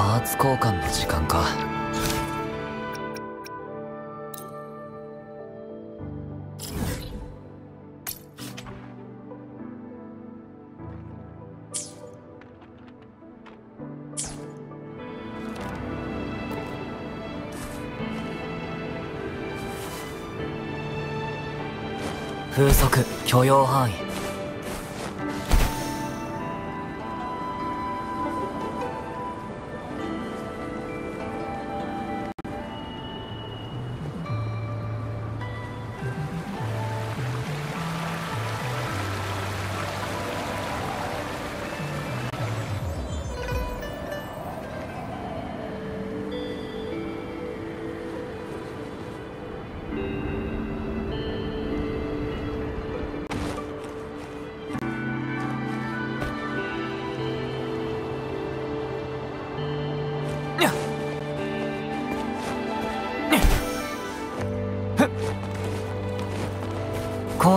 パーツ交換の時間か。風速許容範囲。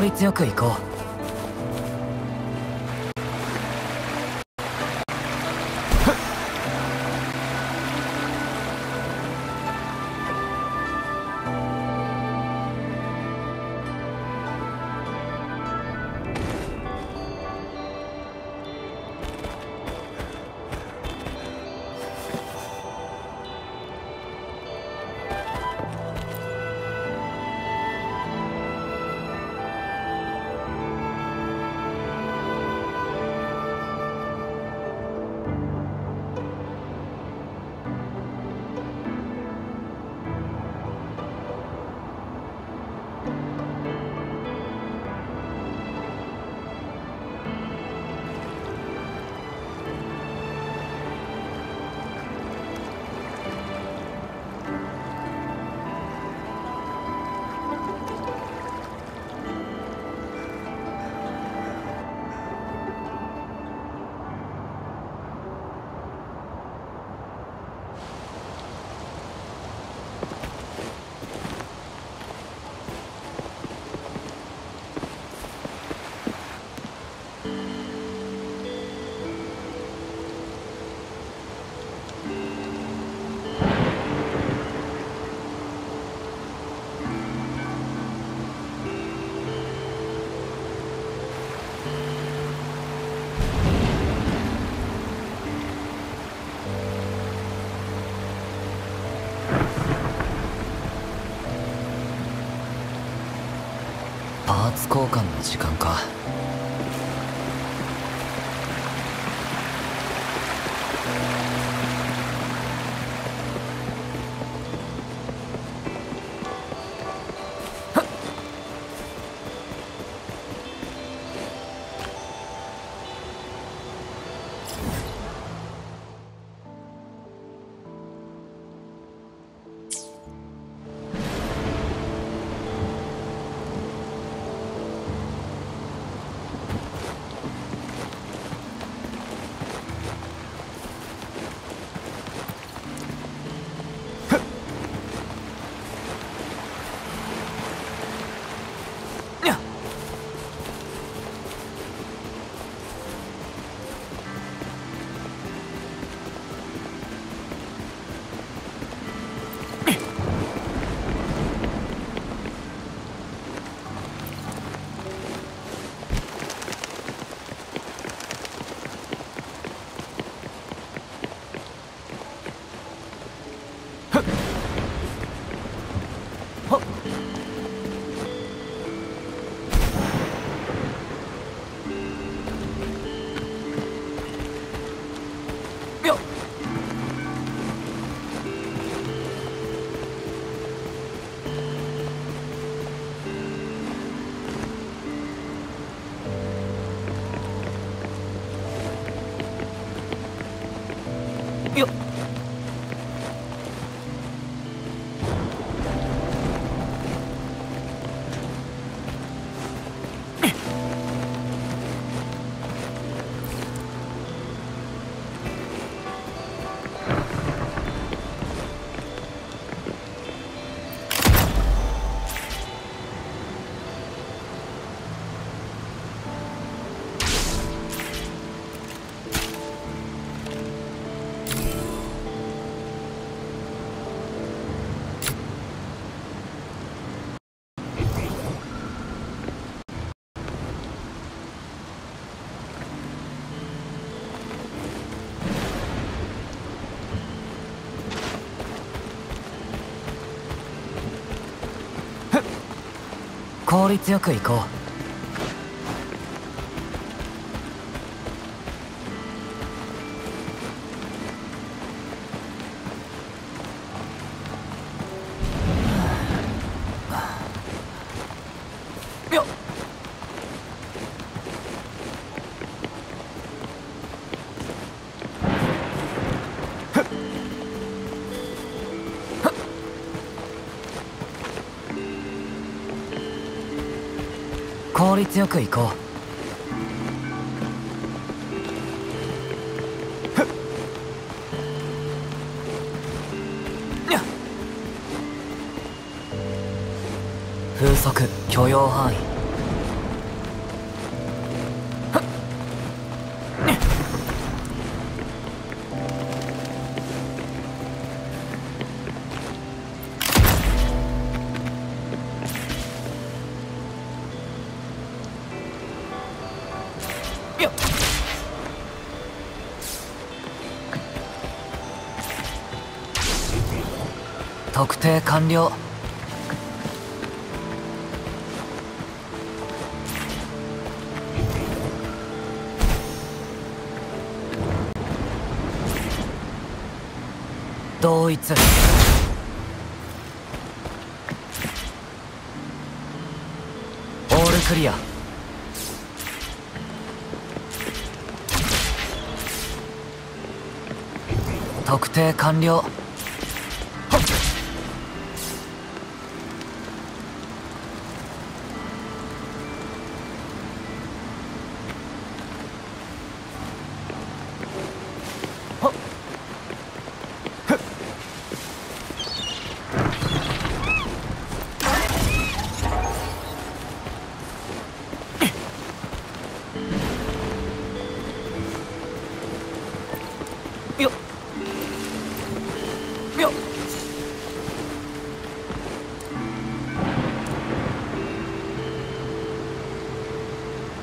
効率よく行こう。パーツ交換の時間か。効率よく行こう。効率よく行こう。風速許容範囲。特定完了。同一。オールクリア。特定完了。